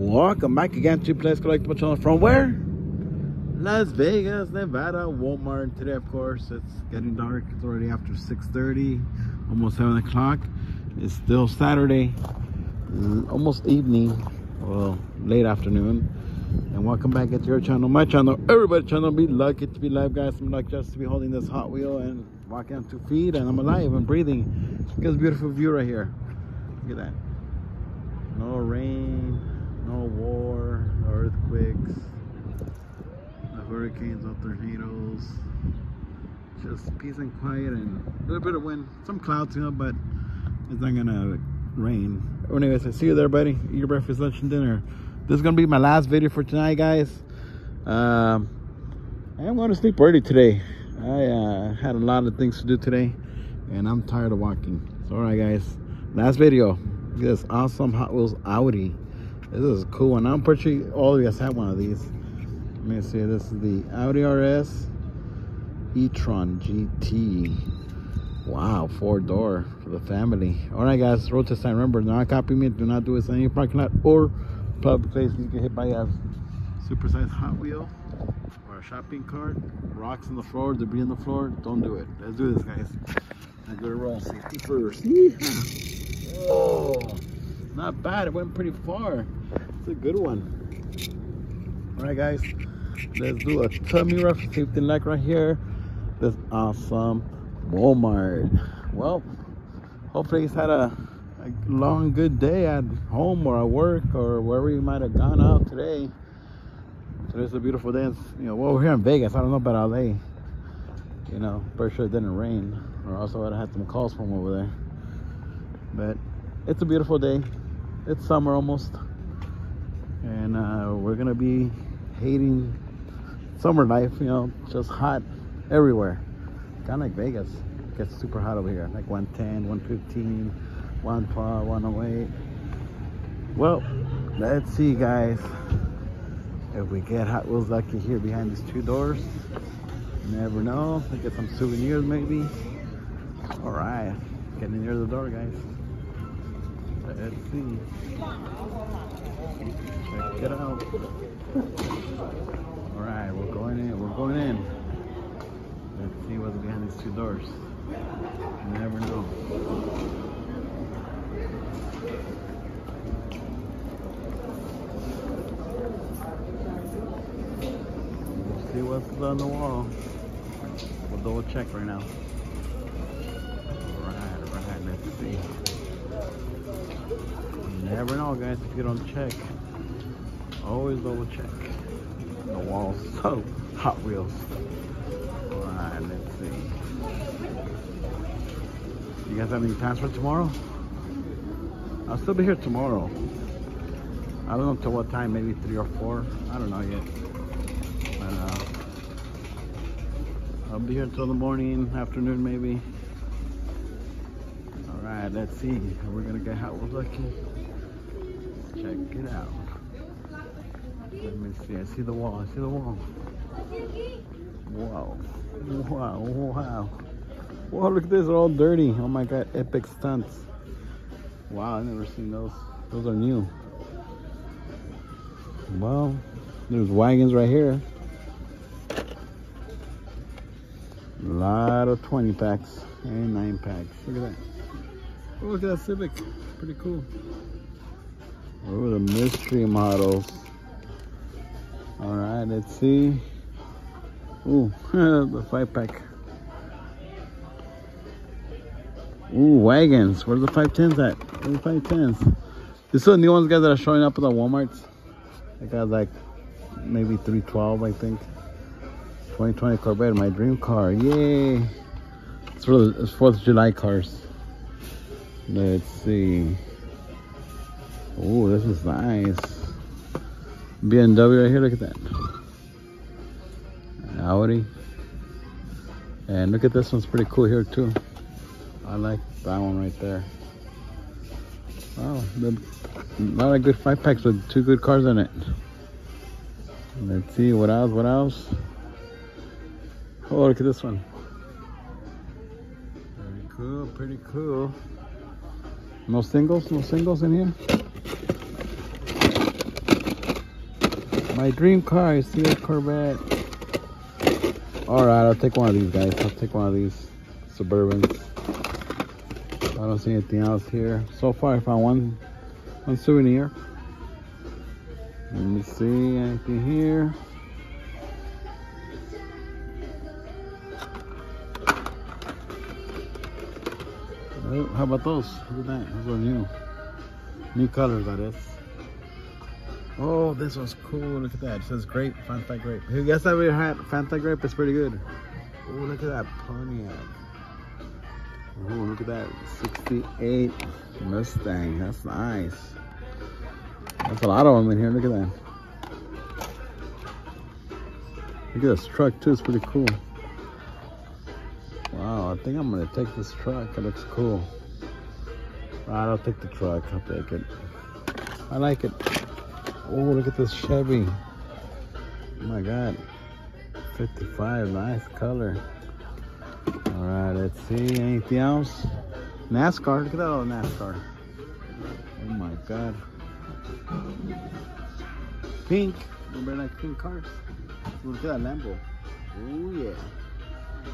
Welcome back again to Place my Channel from where? Las Vegas, Nevada, Walmart. Today, of course, it's getting dark. It's already after 6.30, almost 7 o'clock. It's still Saturday, almost evening, well, late afternoon. And welcome back at your channel, my channel, everybody's channel. Be lucky to be live, guys. I'm lucky just to be holding this Hot Wheel and walking on two feet, and I'm alive and breathing. Look at this beautiful view right here. Look at that. No rain, no war, no earthquakes, no hurricanes, no tornadoes. Just peace and quiet and a little bit of wind. Some clouds, you know, but it's not gonna rain. Anyways, I see you there, buddy. Eat your breakfast, lunch, and dinner. This is gonna be my last video for tonight, guys. Um, I am going to sleep early today. I uh, had a lot of things to do today, and I'm tired of walking. So, all right, guys. Last video. This awesome Hot Wheels Audi. This is a cool one. I'm pretty sure all of you guys have one of these. Let me see. This is the Audi RS e-tron GT. Wow, four door for the family. All right, guys. Road test sign. Remember, do not copy me. Do not do this in any parking lot or public place. You get hit by a supersized Hot Wheel or a shopping cart. Rocks on the floor, debris on the floor. Don't do it. Let's do this, guys. Let's go to roll. Safety first. Yeehaw. Oh, not bad. It went pretty far. It's a good one. All right, guys. Let's do a tummy rough safety neck right here. This awesome Walmart. Well, hopefully he's had a, a long, good day at home or at work or wherever you might have gone out today. Today's a beautiful day. It's, you know, well, we're here in Vegas. I don't know about LA. You know, for sure it didn't rain, or else I would have had some calls from over there. But it's a beautiful day. It's summer almost, and uh, we're gonna be hating summer life. You know, just hot everywhere. Kind of like Vegas. It gets super hot over here, like 110, 115, 112, 108. Well, let's see, guys. If we get Hot Wheels lucky here behind these two doors, never know. Get some souvenirs maybe. All right, getting near the door, guys. Let's see. Check it out. All right, we're going in. We're going in. Let's see what's behind these two doors. You never know. Let's see what's on the wall. We'll double check right now. Alright, alright, let's see. You never know, guys, if you don't check. Always double check. The wall's so Hot Wheels. Alright, let's see. You guys have any plans for tomorrow? I'll still be here tomorrow. I don't know till what time, maybe 3 or 4. I don't know yet. But, uh, I'll be here until the morning, afternoon maybe. Alright, let's see. We're gonna get Hot Wheels lucky. Check it out. Let me see. I see the wall. I see the wall. Wow. Wow. Wow. Wow, look at this. They're all dirty. Oh my god. Epic stunts. Wow, I've never seen those. Those are new. Well, there's wagons right here. A lot of 20 packs and 9 packs. Look at that. Oh, look at that Civic. Pretty cool. Oh, the mystery models. All right, let's see. Ooh, the five pack. Ooh, wagons. Where's the 510s at? Where's the 510s? These are the new ones, guys, that are showing up at the Walmarts. I got like maybe 312, I think. 2020 Corvette, my dream car. Yay! It's for the it's 4th of July cars. Let's see. Oh, this is nice. BMW right here, look at that. Audi. And look at this one's pretty cool here too. I like that one right there. Wow, a lot of good five packs with two good cars in it. Let's see, what else, what else? Oh, look at this one. Pretty cool, pretty cool. No singles, no singles in here? My dream car is the Corvette. All right, I'll take one of these guys. I'll take one of these Suburbans. I don't see anything else here. So far, I found one, one souvenir. Let me see anything here. Oh, how about those? Look at that. Those are new. New colors, that is. Oh, this one's cool. Look at that. It says grape, Fanta grape. Who guess that we had Fanta grape? It's pretty good. Oh, look at that Pontiac. Oh, look at that 68 Mustang. That's nice. That's a lot of them in here. Look at that. Look at this truck too. It's pretty cool. Wow, I think I'm gonna take this truck. It looks cool. I'll take the truck. I'll take it. I like it. Oh, look at this Chevy. Oh my God. 55, nice color. All right, let's see. Anything else? NASCAR. Look at that old NASCAR. Oh my God. Pink. Remember like pink cars? Look at that Lambo. Oh yeah.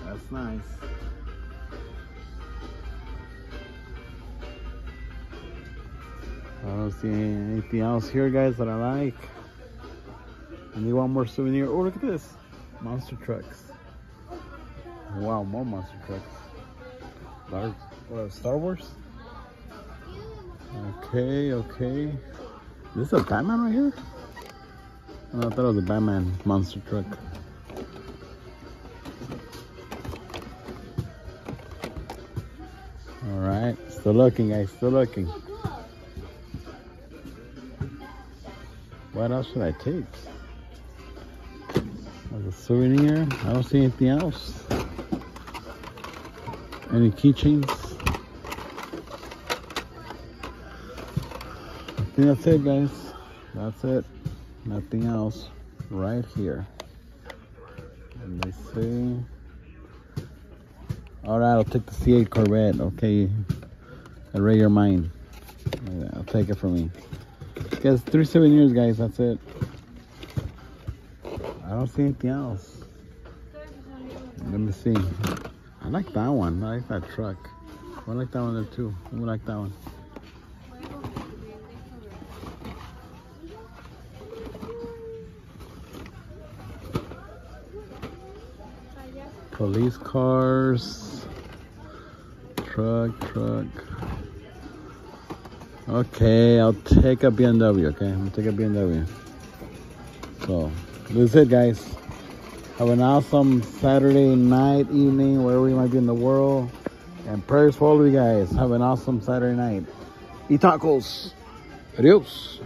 That's nice. I don't see anything else here, guys, that I like. And you want more souvenir? Oh, look at this. Monster trucks. Wow, more monster trucks. Large, what, uh, Star Wars? Okay, okay. This is a Batman right here? Oh, I thought it was a Batman monster truck. All right, still looking, guys, still looking. What else should I take? A souvenir, I don't see anything else. Any keychains? I think that's it, guys. That's it. Nothing else right here. Let me see. All right, I'll take the C8 Corvette. Okay, read your mind. I'll take it from me. Guys, three souvenirs, guys. That's it. I don't see anything else. Let me see. I like that one. I like that truck. Oh, I like that one there too. I like that one. Police cars. Truck, truck. Okay, I'll take a BMW, okay? Gonna take a BMW. So, this is it, guys. Have an awesome Saturday night, evening, wherever you might be in the world. And prayers for all of you guys. Have an awesome Saturday night. Eat tacos. Adios.